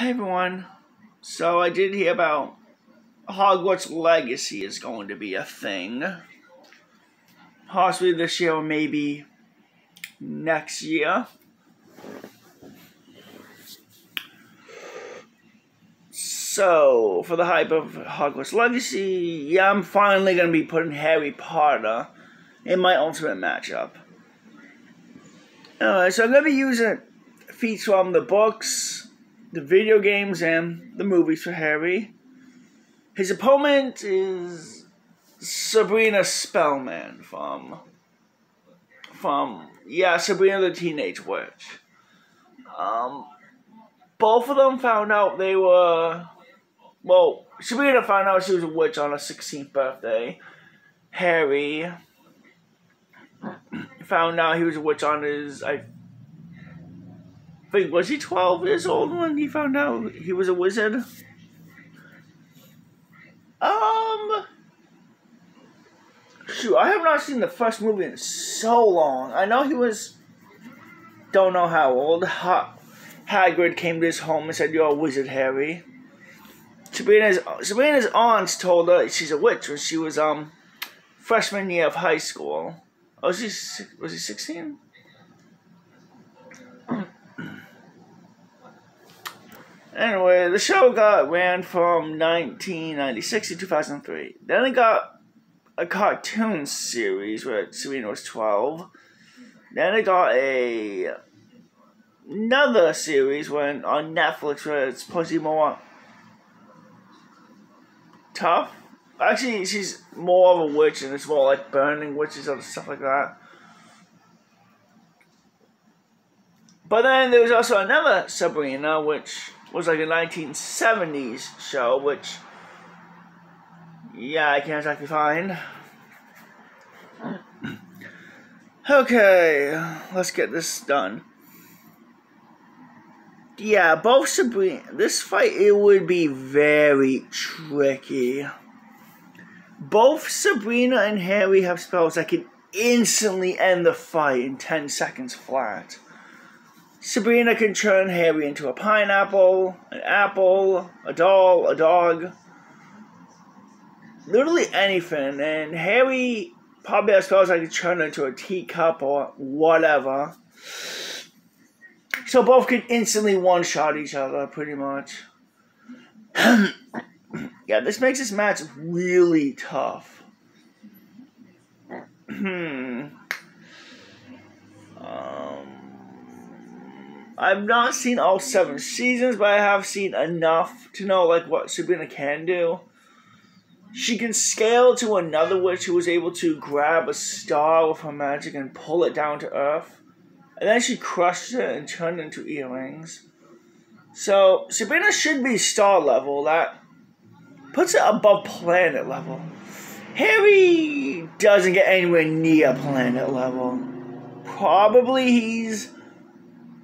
Hey everyone. So I did hear about Hogwarts Legacy is going to be a thing. Possibly this year or maybe next year. So, for the hype of Hogwarts Legacy, yeah, I'm finally going to be putting Harry Potter in my ultimate matchup. Alright, so I'm going to be using feats from the books, the video games, and the movies for Harry. His opponent is Sabrina Spellman from from yeah Sabrina the Teenage Witch. Um, both of them found out they were well. Sabrina found out she was a witch on her 16th birthday. Harry found out he was a witch on his I think was he 12 years old when he found out he was a wizard. Um. Shoot, I have not seen the first movie in so long. I know he was. Don't know how old. Ha- Hagrid came to his home and said, "You're a wizard, Harry." Sabrina's Sabrina's aunts told her she's a witch when she was um freshman year of high school. Oh, was he was he sixteen? Anyway, the show got ran from 1996 to 2003. Then it got a cartoon series where Serena was 12. Then it got a another series when on Netflix where it's supposed to be more tough. Actually, she's more of a witch and it's more like burning witches and stuff like that. But then there was also another Sabrina, which was like a 1970s show, which, yeah, I can't exactly find. Okay, let's get this done. Yeah, both Sabrina. This fight, it would be very tricky. Both Sabrina and Harry have spells that can instantly end the fight in 10 seconds flat. Sabrina can turn Harry into a pineapple, an apple, a doll, a dog. Literally anything. And Harry probably has spells like turn into a teacup or whatever. So both can instantly one shot each other, pretty much. yeah, this makes this match really tough. Hmm. um. I've not seen all seven seasons, but I have seen enough to know like what Sabrina can do. She can scale to another witch who was able to grab a star with her magic and pull it down to earth. And then she crushed it and turned it into earrings. So Sabrina should be star level. That puts it above planet level. Harry doesn't get anywhere near planet level. Probably he's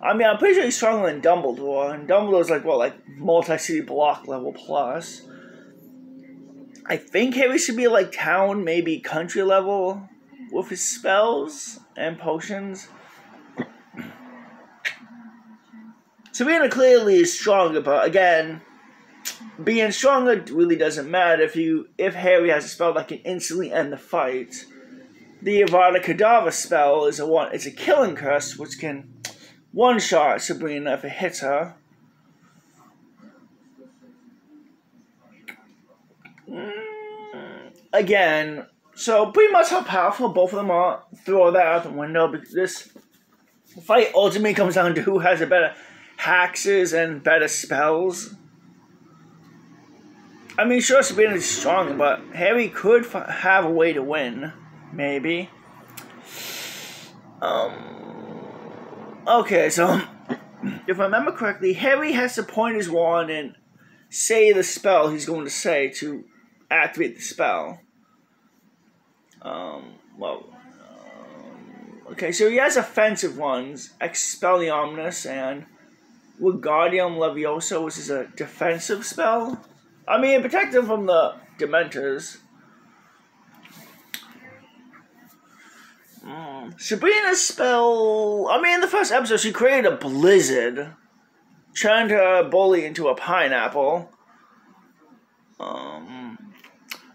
I mean, I'm pretty sure he's stronger than Dumbledore, and Dumbledore's like what, like multi-city block level plus. I think Harry should be like town, maybe country level with his spells and potions. Sabrina clearly is stronger, but again, being stronger really doesn't matter if you if Harry has a spell that can instantly end the fight. The Avada Kedavra spell is a one it's a killing curse which can one shot Sabrina if it hits her. Mm, again, so pretty much how powerful both of them are, throw that out the window because this fight ultimately comes down to who has the better hexes and better spells. I mean, sure, Sabrina is strong, but Harry could have a way to win, maybe. Um, Okay, so if I remember correctly, Harry has to point his wand and say the spell he's going to say to activate the spell. Um, well, um, okay, so he has offensive ones, Expelliarmus and Wingardium Leviosa, which is a defensive spell. I mean, protect him from the Dementors. Sabrina's spell. I mean, in the first episode, she created a blizzard. turned her bully into a pineapple. Um,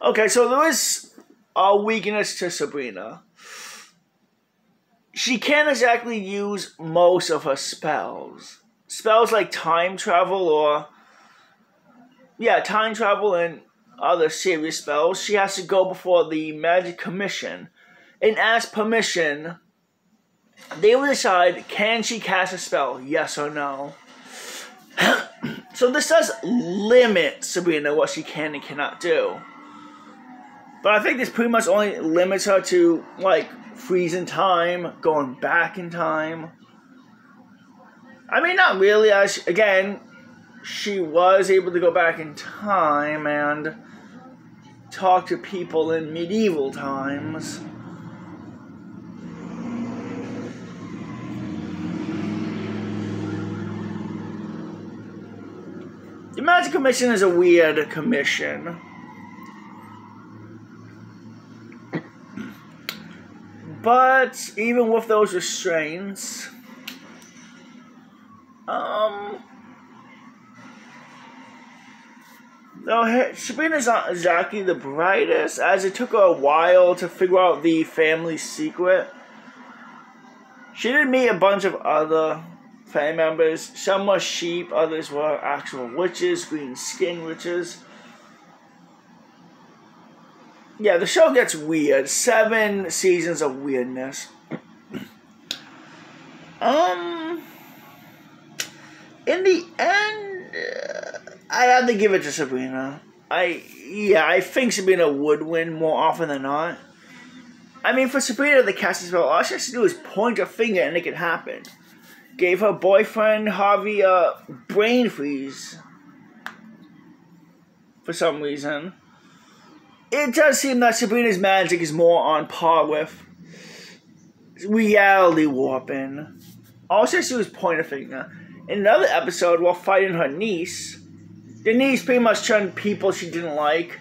okay, so there is a weakness to Sabrina. She can't exactly use most of her spells. Spells like time travel or yeah, time travel and other serious spells, she has to go before the Magic Commission and ask permission. They will decide can she cast a spell, yes or no. so this does limit Sabrina what she can and cannot do. But I think this pretty much only limits her to like freezing time, going back in time. I mean, not really. As again, she was able to go back in time and talk to people in medieval times. The Magic Commission is a weird commission. But even with those restraints, um, no, Sabrina's not exactly the brightest, as it took her a while to figure out the family secret. She did meet a bunch of other family members. Some were sheep, others were actual witches, green skin witches yeah, the show gets weird. Seven seasons of weirdness. Um, in the end, uh, I have to give it to Sabrina. I yeah, I think Sabrina would win more often than not. I mean, for Sabrina, the cast is well. all she has to do is point a finger and it can happen. Gave her boyfriend Harvey a brain freeze for some reason it does seem that Sabrina's magic is more on par with reality warping. Also, she was to do point a finger. In another episode, while fighting her niece, the niece pretty much turned people she didn't like.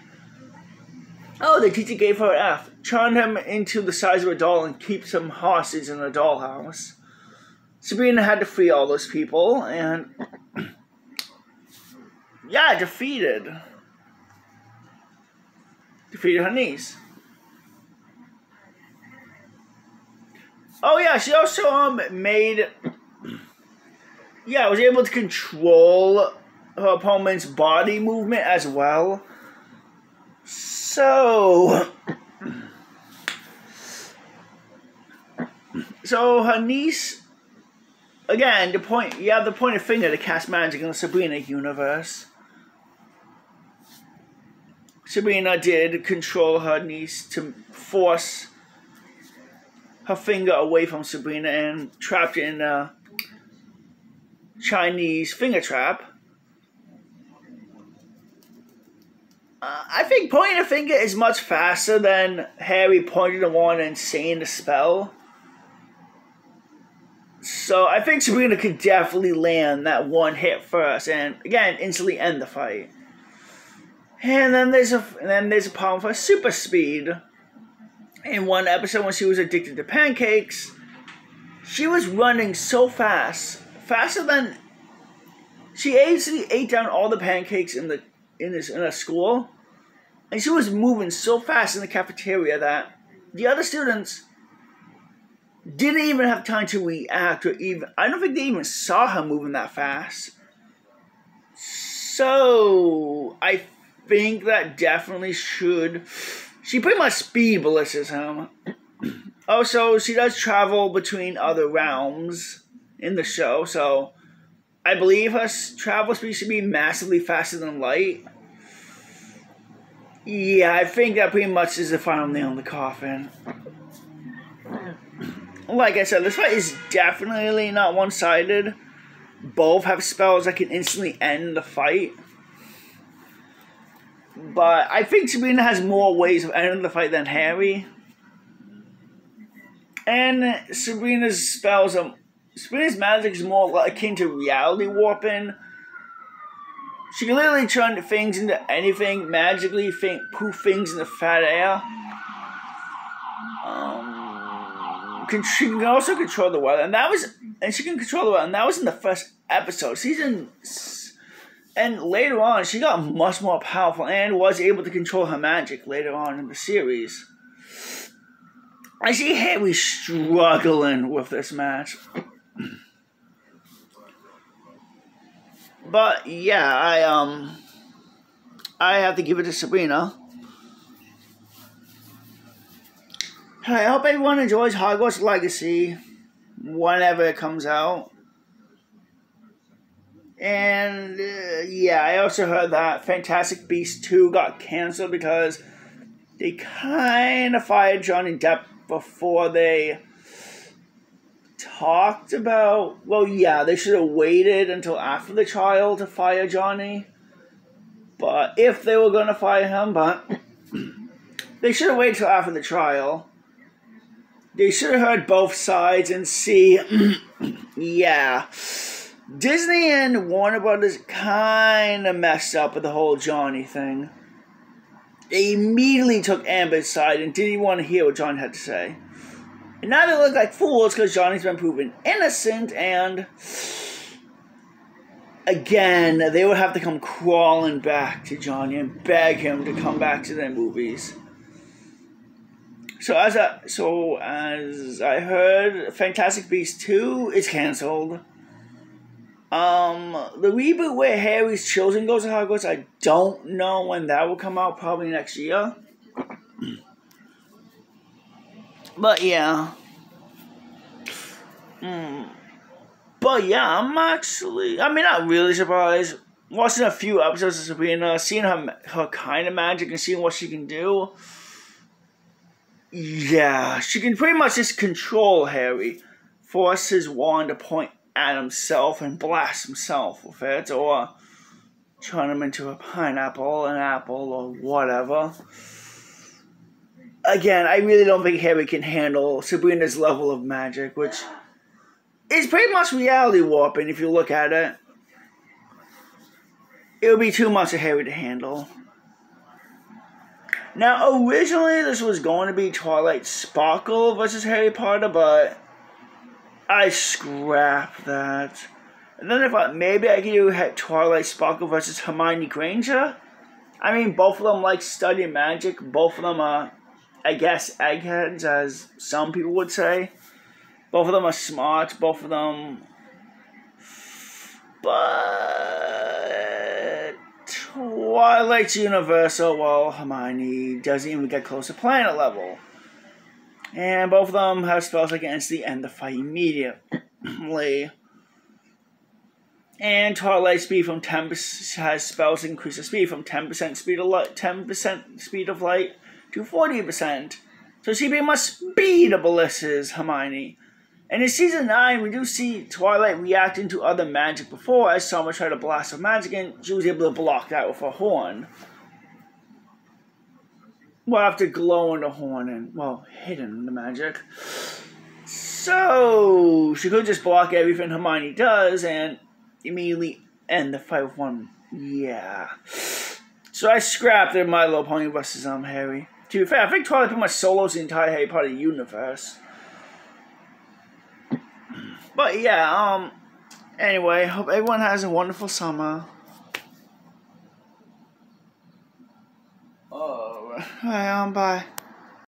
Oh, the teacher gave her F. Turned him into the size of a doll and keeps him hostage in a dollhouse. Sabrina had to free all those people, and yeah, defeated defeated her niece. Oh yeah, she also um made yeah, was able to control her opponent's body movement as well. So So her niece again, the point you have the pointed finger to cast magic in the Sabrina universe. Sabrina did control her niece to force her finger away from Sabrina and trapped in a Chinese finger trap. Uh, I think pointing a finger is much faster than Harry pointing the wand and saying the spell. So I think Sabrina could definitely land that one hit first and again instantly end the fight. And then there's a and then there's a problem for super speed. In one episode, when she was addicted to pancakes, she was running so fast, faster than she actually ate down all the pancakes in the in this in a school, and she was moving so fast in the cafeteria that the other students didn't even have time to react or even. I don't think they even saw her moving that fast. So I think that definitely should. She pretty much speedblitzes him. also, she does travel between other realms in the show, so I believe her travel speed should be massively faster than light. Yeah, I think that pretty much is the final nail in the coffin. Like I said, this fight is definitely not one sided. Both have spells that can instantly end the fight. But I think Sabrina has more ways of ending the fight than Harry. And Sabrina's spells are. Sabrina's magic is more akin to reality warping. She can literally turn things into anything, magically think, poof things in the fat air. Um, can, she can also control the weather, and that was, and she can control the weather, and that was in the first episode. Season. And later on, she got much more powerful and was able to control her magic later on in the series. I see Harry struggling with this match. But yeah, I um I have to give it to Sabrina. I hope everyone enjoys Hogwarts Legacy whenever it comes out. And uh, yeah, I also heard that Fantastic Beasts 2 got canceled because they kind of fired Johnny Depp before they talked about. Well, yeah, they should have waited until after the trial to fire Johnny. But if they were going to fire him, but they should have waited till after the trial. They should have heard both sides and see, yeah. Disney and Warner Brothers kind of messed up with the whole Johnny thing. They immediately took Amber's side and didn't want to hear what John had to say. And now they look like fools because Johnny's been proven innocent and again they would have to come crawling back to Johnny and beg him to come back to their movies. So as I so as I heard, Fantastic Beasts two is canceled. Um, the reboot where Harry's children goes to Hogwarts, I don't know when that will come out. Probably next year. But yeah. Mm. But yeah, I'm actually. I mean, not really surprised. Watching a few episodes of Sabrina, seeing her her kind of magic and seeing what she can do. Yeah, she can pretty much just control Harry, force his wand to point at himself and blast himself with it, or turn him into a pineapple, an apple, or whatever. Again, I really don't think Harry can handle Sabrina's level of magic, which is pretty much reality warping if you look at it. It would be too much for Harry to handle. Now, originally this was going to be Twilight Sparkle versus Harry Potter, but I scrapped that. And then I thought maybe I could do Twilight Sparkle versus Hermione Granger. I mean, both of them like study magic. Both of them are, I guess, eggheads, as some people would say. Both of them are smart. Both of them. But. Twilight's universal, while Hermione doesn't even get close to planet level. And both of them have spells against the end the fight immediately. And Twilight speed from 10 has spells increase the speed from 10% speed of light 10% speed of light to 40%. So she pretty much speedblitzes Hermione. And in season 9, we do see Twilight reacting to other magic before as Summer tried to blast her magic and she was able to block that with her horn. Well, after glowing the horn and, well, hidden the magic. So, she could just block everything Hermione does and immediately end the fight with one. Yeah. So I scrapped it My Little Pony versus um, Harry. To be fair, I think Twilight pretty much solos the entire Harry Potter universe. But yeah, um, anyway, hope everyone has a wonderful summer. Oh, um, bye.